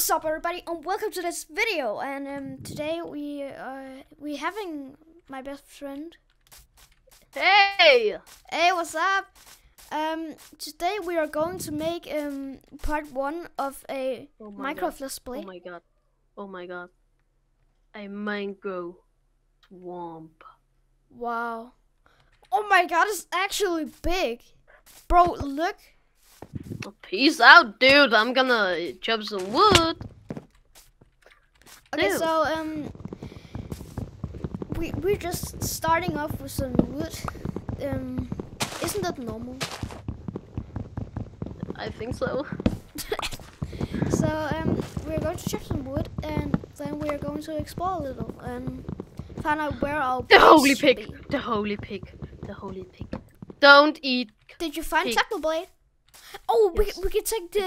What's up, everybody, and welcome to this video. And um, today we uh, we having my best friend. Hey! Hey, what's up? Um, today we are going to make um part one of a Oh Minecraft. Let's Play. Oh my god. Oh my god. A mangrove swamp. wow. Oh my god, it's actually big, bro. Look. Well, peace out, dude. I'm gonna chop some wood. Okay, Dude. so um, we we're just starting off with some wood. Um, isn't that normal? I think so. So um, we're going to chop some wood, and then we're going to explore a little and find out where our The holy pig. be. The holy pig. The holy pig. Don't eat Did you find Pig. Technoblade? Oh, Yes. we we could take the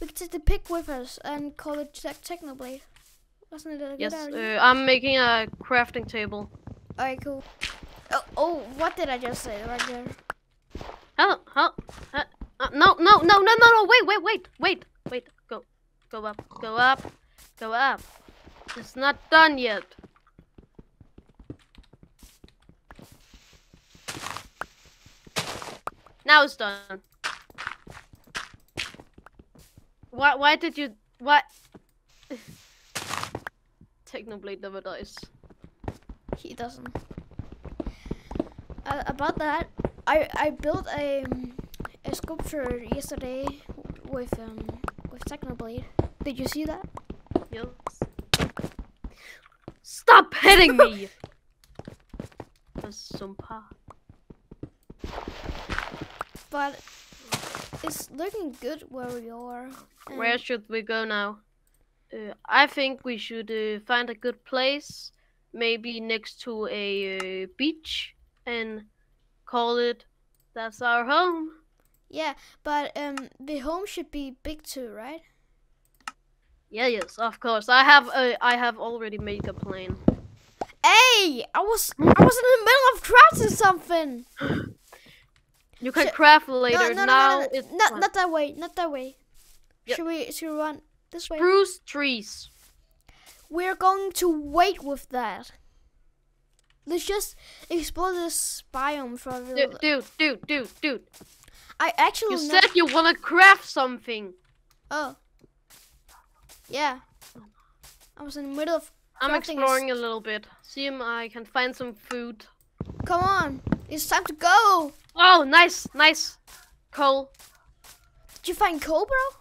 we could take the pig with us and call it Tech Technoblade. Wasn't it a good Yes, idea? uh, I'm making a crafting table. Alright, cool. Oh, oh, what did I just say right there? How? How? Uh, uh, no, no, no, no, no, no. Wait, wait, wait, wait, wait. Go, go up, go up, go up. It's not done yet. Now it's done. Why? Why did you? What? Technoblade never dies. He doesn't. Uh, about that, I I built a um, a sculpture yesterday with um with Technoblade. Did you see that? Yes. Stop hitting me! Sumpa. But it's looking good where we are. and- Where should we go now? Uh, I think we should uh, find a good place, maybe next to a uh, beach, and call it "That's our home." Yeah, but um, the home should be big too, right? Yeah, yes, of course. I have uh, I have already made a plan. Hey, I was I was in the middle of crafting something. You can craft later. no, no, now no, no, it's not not that way, not that way. Yep. Should we should we run this way? spruce trees. We're going to wait with that. Let's just explore this biome for a little. Dude, dude, dude, dude, dude. I actually You said you wanna craft something. Oh. Yeah. I was in the middle of. I'm crafting a s- exploring a little bit. See if I can find some food. Come on, it's time to go. Oh, nice, nice. Coal. Did you find coal, bro?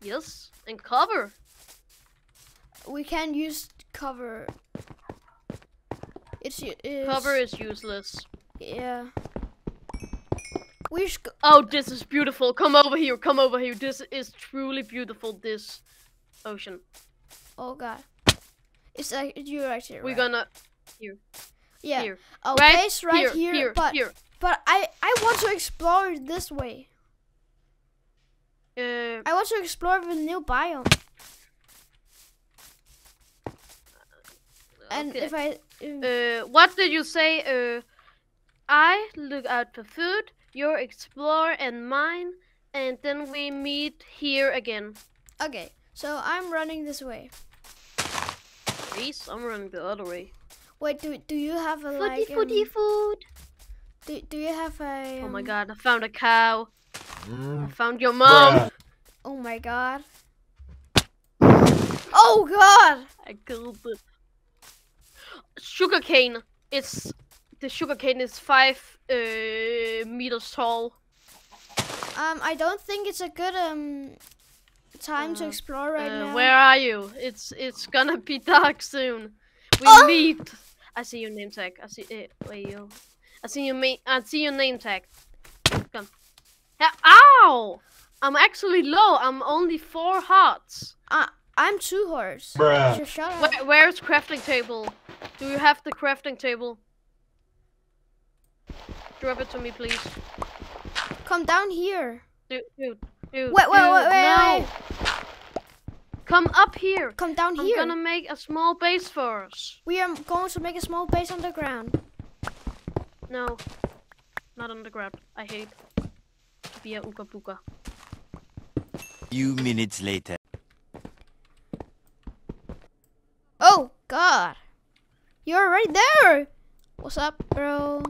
Yes. And copper. We can use copper. It's is Copper is useless. Yeah. We should. Oh, this is beautiful. Come over here. Come over here. This is truly beautiful. This ocean. Oh god. It's like you're right here. We're right? gonna yeah. here. Oh, right base right here, here, here, but here. But I I want to explore this way. Uh, I want to explore the new biome. And okay. if I Uh, what did you say? Uh, I look out for food. You explore and mine, and then we meet here again. okay, so I'm running this way. Please, I'm running the other way. Wait, do do you have a Foodie, like foodie, um, food. Do, do you have a Oh my um, god, I found a cow. I found your mom. Oh my god. Oh god. I killed it. Sugarcane. It's the sugarcane is five uh, meters tall. Um I don't think it's a good um time to Uh, explore right uh, now. Where are you? It's it's gonna be dark soon. We Oh! meet. I see your name tag. I see. Uh, wait, you. I see your main. I see your name tag. Come. Yeah, ow! I'm actually low. I'm only four hearts. Uh, I'm two horse. Bruh. Just shut up. Where, where's crafting table? Do you have the crafting table? Drop it to me, please. Come down here. Dude, dude, dude. Wait, wait, dude, wait, wait, no. wait. Come up here. Come down I'm here. gonna make a small base for us. We are going to make a small base underground. No, not underground. I hate to be a ooga booga. Few minutes later. Oh, God. You're right there. What's up, bro?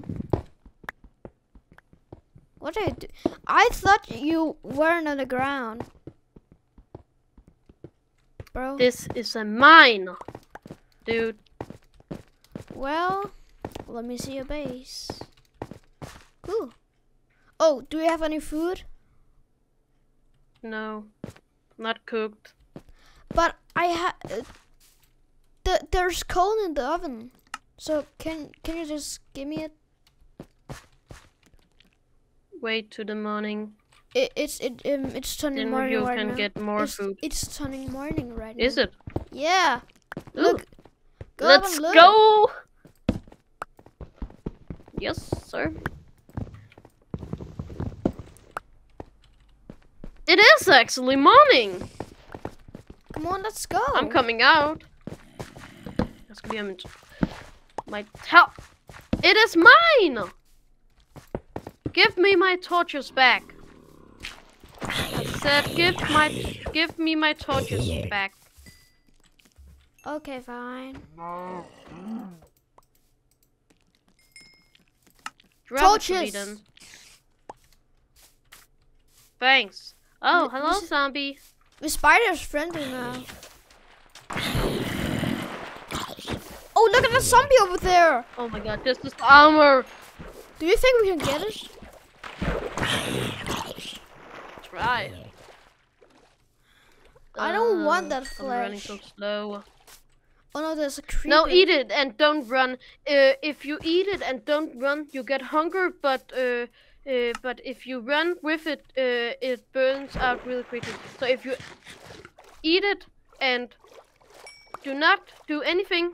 What did I do? I thought you weren't on the ground. Bro. This is a mine, dude. Well, let me see your base. Ooh. Oh, do you have any food? No, not cooked. But I have. uh, th there's coal in the oven. So can can you just give me it? Wait to the morning. it it's it um it's turning Then morning you right can now. get more it's, food. It's turning morning right Is now. Is it? Yeah. Ooh, Look. Go Let's look. go. Yes, sir. It is actually morning. Come on, let's go. I'm coming out. That's gonna be a my towel. It is mine. Give me my torches back. I said, give my, give me my torches back. Okay, fine. Drop it to me Torches. Thanks. Oh, hello, this zombie. The spider's friendly now. Oh, look at the zombie over there. Oh my god, this is armor. Do you think we can get it? Try. I don't want Uh, that I'm running so slow. Oh no, there's a creeper. No, eat it and don't run. Uh, if you eat it and don't run, you get hunger. But uh, uh, but if you run with it, uh, it burns out really quickly. So if you eat it and do not do anything,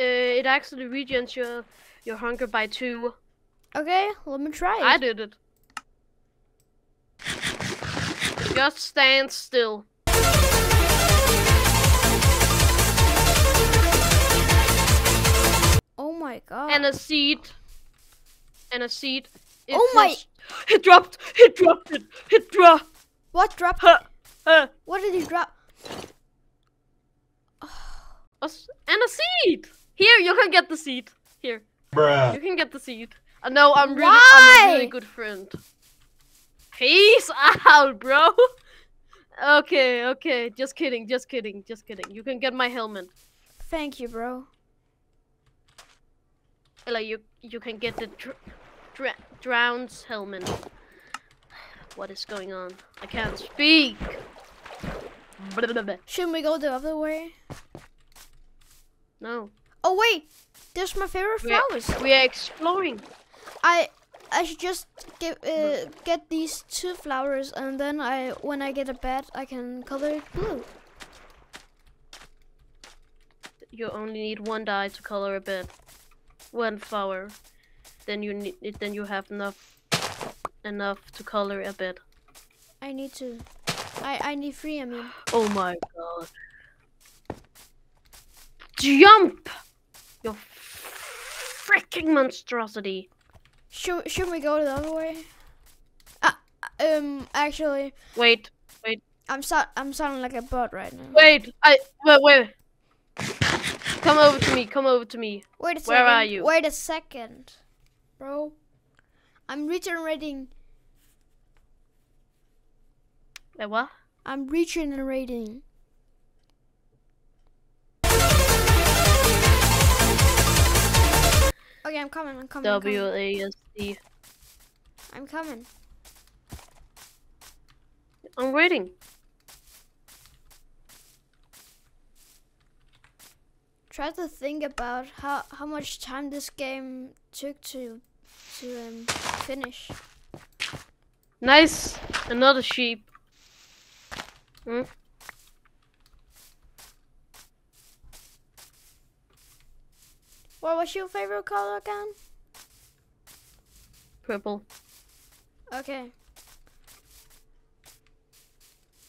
uh, it actually regens your your hunger by two. Okay, let me try it. I did it. Just stand still. My god. And a seed. And a seed. It Oh my- It dropped! It dropped it! It dropped! what dropped? Huh, huh. What did he drop? A s- And a seed! Here, you can get the seed. Here, Bruh. you can get the seed. Uh, no, I'm really, I'm a really good friend. Peace out, bro. Okay, okay. Just kidding, just kidding, just kidding. You can get my helmet. Thank you, bro. Like you, you can get the dr- dr- drown's helmet. What is going on? I can't speak. Shouldn't we go the other way? No, Oh wait, there's my favorite we are, flowers. we are exploring. I I should just get uh, get these two flowers, and then I when I get a bed, I can color it blue. You only need one dye to color a bed. One flower. Then you need. Then you have enough. Enough to color a bit. I need to. I I need three. I mean. Oh my god. Jump! You freaking monstrosity. Should should we go the other way? Ah, um. Actually, Wait, wait. I'm so I'm sounding like a bot right now. wait, I wait, wait. Come over to me. Come over to me. Wait a second. Where are you? Wait a second, bro. I'm regenerating. Wait, what? I'm regenerating. Okay, I'm coming. I'm coming. W. A S D. I'm coming. I'm waiting. Try to think about how how much time this game took to to um, finish. Nice. Another sheep. Hmm? What was your favorite color again? Purple. Okay.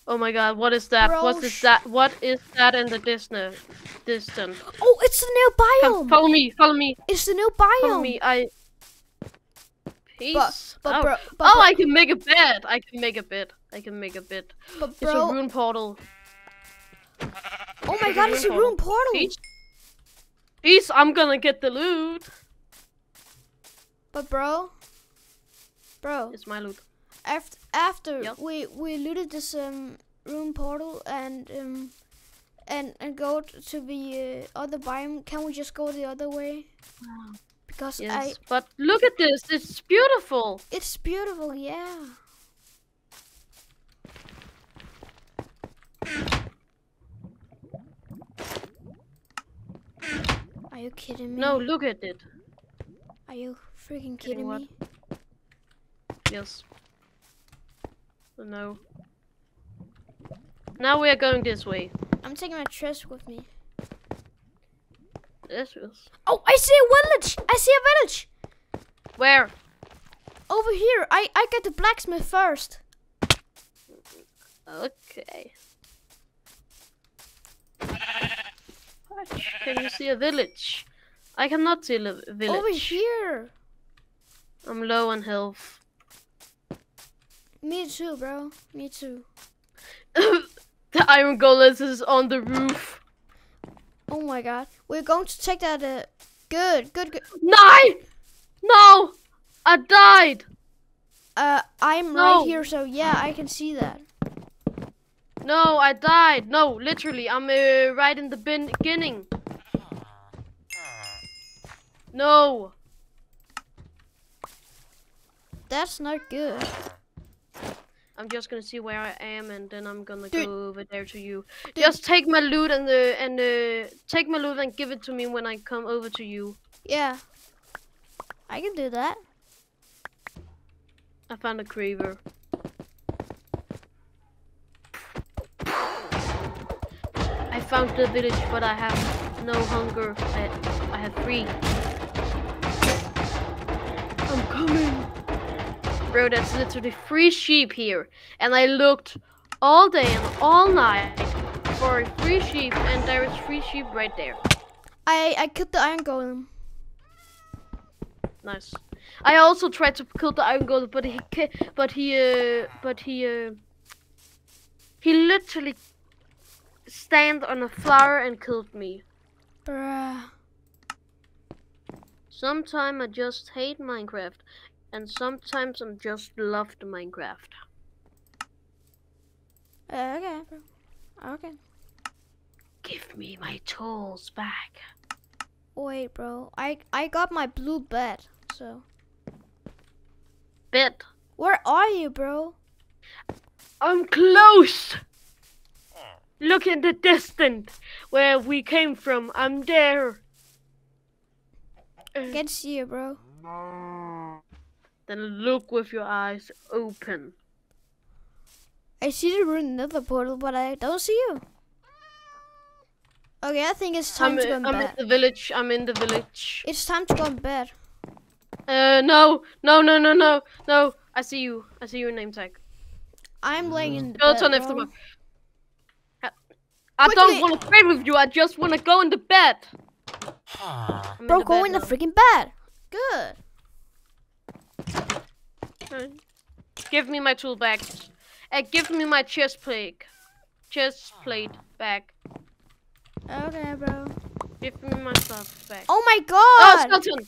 Oh my god, what is that? What is that? What is that in the distance? Distance. Oh, it's the new Come, biome. follow me, follow me, It's the new biome. follow me. I. Peace. But out. bro, but, oh, bro, I can make a bed. I can make a bed. I can make a bed. but bro, It's a rune portal. oh my god, it's a rune portal. Peach. Peace, I'm gonna get the loot. But bro, bro, It's my loot. after after Yep. we we looted this um room portal and um and and go to the uh, other biome, can we just go the other way? Because Yes. I But look at this. It's beautiful. it's beautiful, yeah. Are you kidding me? No, look at it. Are you freaking kidding what? me? Yes. No. Now we are going this way. I'm taking my chest with me. This is. Oh, I see a village! I see a village! Where? Over here. I, I got the blacksmith first. Okay. Can you see a village? I cannot see a village. Over here. I'm low on health. Me too, bro. Me too. the iron golem is on the roof. Oh my god. We're going to take that. Uh, good, good, good. Nine! No! I died! Uh, I'm No. right here, so yeah, I can see that. No, I died. No, literally, I'm uh, right in the beginning. No. That's not good. I'm just gonna see where I am, and then I'm gonna Dude. go over there to you. Dude. Just take my loot and uh, and uh, take my loot and give it to me when I come over to you. Yeah. I can do that. I found a craver. I found the village, but I have no hunger. I, I have three. I'm coming. Bro, that's literally three sheep here. And I looked all day and all night for three sheep, and there is three sheep right there. I I killed the iron golem. Nice. I also tried to kill the iron golem, but he, but he, uh, but he, uh, he literally stand on a flower and killed me. Bruh. Sometimes I just hate Minecraft, and sometimes I'm just love the Minecraft. Uh, okay, bro. Okay. Give me my tools back. Wait, bro. I I got my blue bed. So Bet. where are you, bro? I'm close. Look in the distance where we came from. I'm there. I can see you, bro. Then look with your eyes open. I see the ruined nether portal, but I don't see you. Okay, I think it's time I'm, to go i- in I'm in the village. I'm in the village. It's time to go in bed. Uh, no, no, no, no, no, no. I see you. I see your name tag. I'm laying in the Skeleton bed, after bro. my. I don't want to play with you. I just want to go in the bed. I'm Bro, the go bed in the freaking bed. Good. Uh, Give me my tool back. Uh, give me my chest plate. Chest plate back. Okay, bro. Give me my stuff back. Oh my god! Oh, god! skeleton!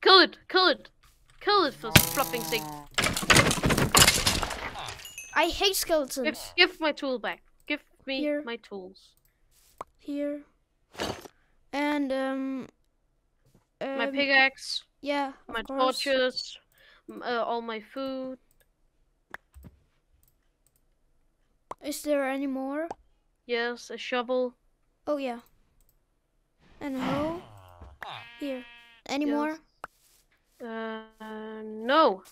Kill it! Kill it! Kill it for flopping sake. I hate skeletons. give my tool back. Give me Here. my tools. Here. And, um... My um, pickaxe, Yeah, my torches, uh, all my food. Is there any more? Yes, a shovel. Oh, yeah. And a hoe. Here. Any Yes. more? Uh, no,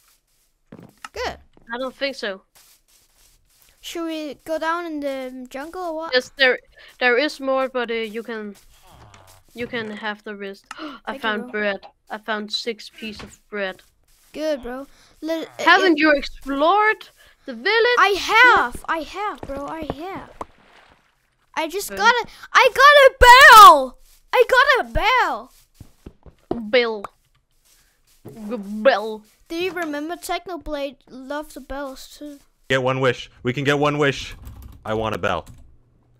Good. I don't think so. Should we go down in the jungle or what? Yes, there, there is more, but uh, you can, you can have the rest. I you, found bread. I found six pieces of bread. Good, bro. Let, uh, Haven't it- you explored the village? I have. I have, bro. I have. I just Good. got a. I got a bell. I got a bell. Bill. G- Bill. Do you remember Technoblade loves the bells too? Get one wish. We can get one wish. I want a bell.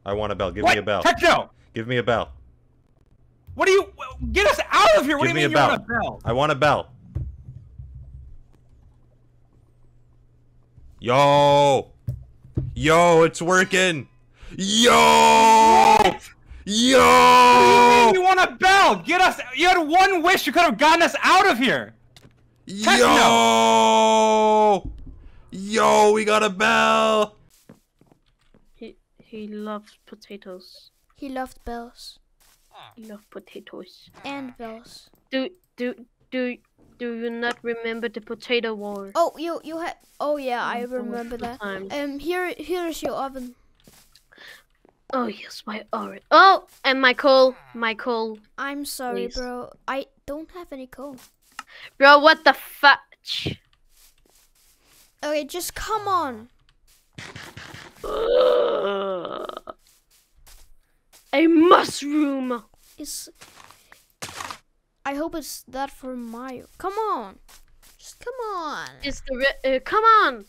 I want a bell. Give me a bell. Techno! Give me a bell. What do you? Get us out of here! What Give do you me mean a you want a bell? I want a bell. Yo! Yo, it's working! Yo! Yo! You want a bell? Get us! You had one wish. You could have gotten us out of here. Yo! Yo, we got a bell! He he loves potatoes. He loved bells He loves potatoes. and bells. Do do do do you not remember the potato war? Oh, you you had. Oh yeah, I remember that. times. Um, here here's your oven. Oh yes, my orange. Oh, and my coal, my coal. I'm sorry, Please. bro. I don't have any coal. Bro, what the fudge? Okay, just come on. A mushroom. It's. I hope it's that for Mario. Come on. Just come on. Is the uh, come on?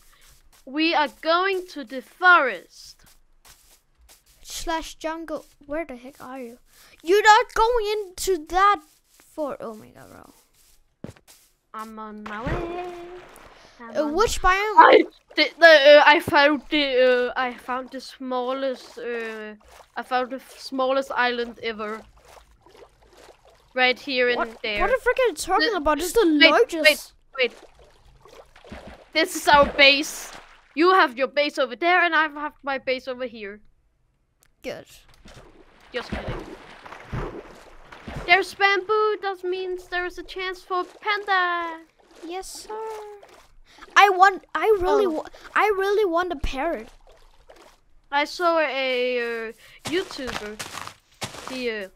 We are going to the forest. Slash jungle. Where the heck are you? You're not going into that for. Oh my god, bro. I'm on my way. Uh, which biome? I uh, I found the uh, I found the smallest uh, I found the smallest island ever. Right here and What, there. what the frick are you talking The- about? This is the wait, largest. wait. Wait. This is our base. You have your base over there, and I have my base over here. Good. Just kidding. There's bamboo. That means there's a chance for panda. Yes, sir. I want. I really. Oh. I really want a parrot. I saw a uh, YouTuber. He uh,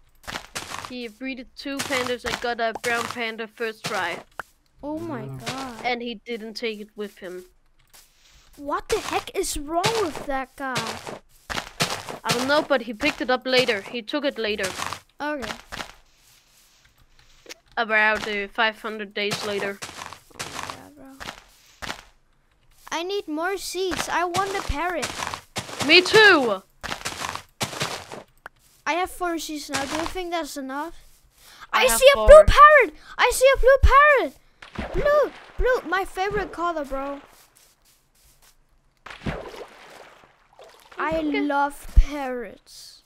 he breeded two pandas and got a brown panda first try, Oh my god. and he didn't take it with him. What the heck is wrong with that guy? I don't know, but he picked it up later. He took it later, Okay. about uh, 500 days later. Oh my god, bro. I need more seeds. I want a parrot. Me too. I have four seeds now. Do you think that's enough? I I, see a four. blue parrot. I see a blue parrot. Blue, blue, my favorite color, bro. I love parrots.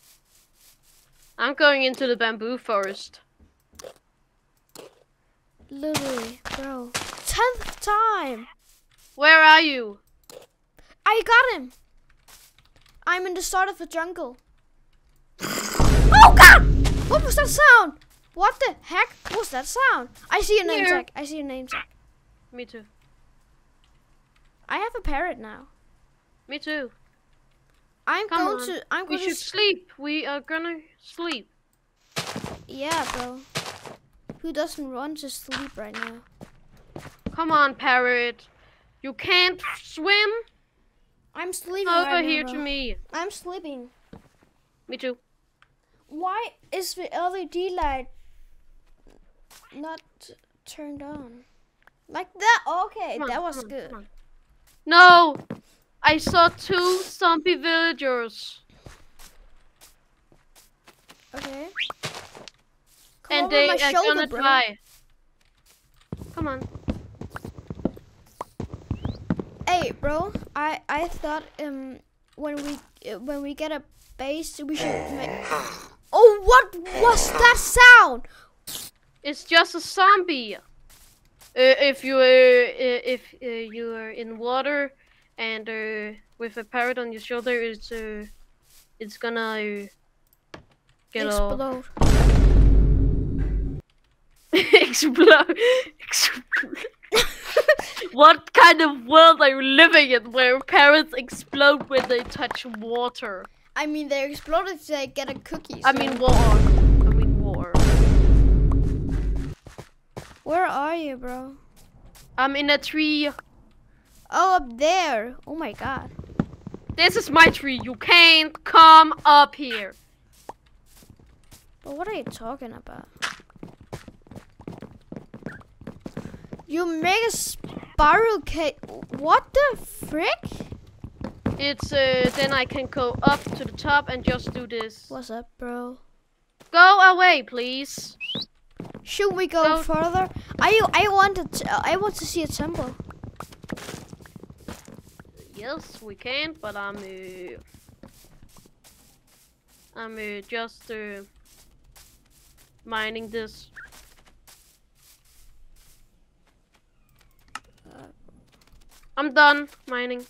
I'm going into the bamboo forest. Literally, bro. Tenth time. Where are you? I got him. I'm in the start of the jungle. Oh god! What was that sound? What the heck was that sound? I see a name Here. tag. I see a name tag. Me too. I have a parrot now. Me too. I'm Come going on. to. I'm We going to. should sleep. We are gonna sleep. Yeah, bro. Who doesn't want to sleep right now? Come on, parrot. You can't swim. I'm sleeping Over right now, here bro. to me. I'm sleeping. Me too. Why is the LED light not turned on? Like that? Okay, on, that was on, good. No! I saw two zombie villagers. Okay. Come and they my are shoulder, gonna bro. die. Come on. Hey, bro. I I thought um when we uh, when we get a base we should make. Oh, what was that sound? It's just a zombie. Uh, if you uh, uh, if uh, you are in water and uh, with a parrot on your shoulder, it's uh, it's gonna uh, get all Explode. explode. Explode. what kind of world are you living in where parrots explode when they touch water? I mean, they exploded to like, get a cookie. I mean war. I mean war. where are you, bro? I'm in a tree. Oh, up there. Oh my god. This is my tree. You can't come up here. But what are you talking about? You make a spiral cake. What the frick? It's uh, then I can go up to the top and just do this. What's up, bro? Go away, please. Should we go Go- further? I I want to I want to see a temple. Yes, we can, but I'm uh, I'm uh, just uh, mining this. I'm done mining.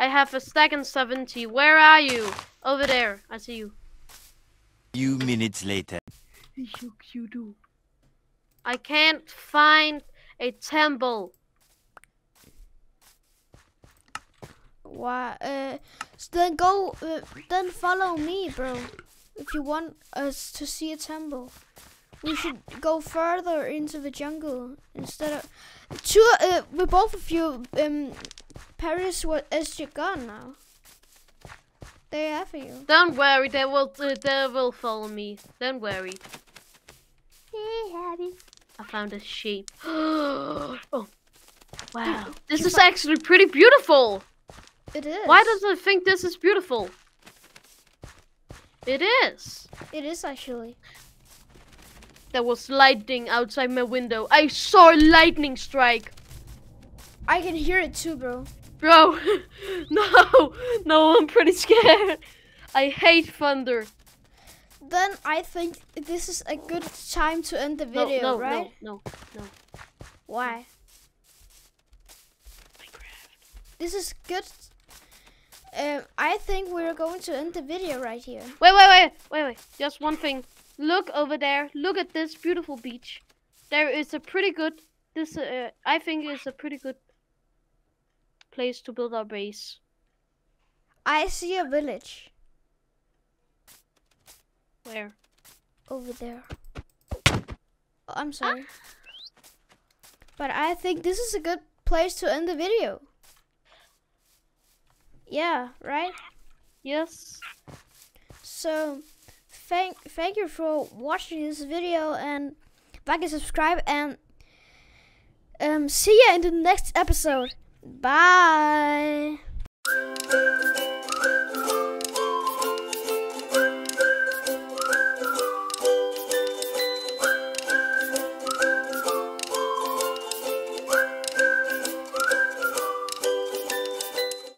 I have a stack and 70. Where are you? Over there. I see you. Few minutes later. You, you do. I can't find a temple. Why? Uh, so then go. Uh, then follow me, bro. If you want us to see a temple, we should go further into the jungle instead of two. Uh, with both of you, um, Paris, what is your gun now? They after you. Don't worry, they will uh, they will follow me. Don't worry. Hey, happy. I found a sheep. oh, wow! This is actually pretty beautiful. It is. Why does it think this is beautiful? It is. it is actually? There was lightning outside my window. I saw a lightning strike. I can hear it too, bro. Bro, no, no, I'm pretty scared. I hate thunder. Then I think this is a good time to end the video, no, right? no, no, no. Why? This is good. Um, I think we're going to end the video right here. Wait, wait, wait, wait, wait. Just one thing. Look over there. Look at this beautiful beach. There is a pretty good. This, uh, I think, is a pretty good place to build our base. I see a village Where? over there. Oh, I'm sorry. But I think this is a good place to end the video. Yeah, right? Yes. So, thank thank you for watching this video and like and subscribe and um see you in the next episode. Bye.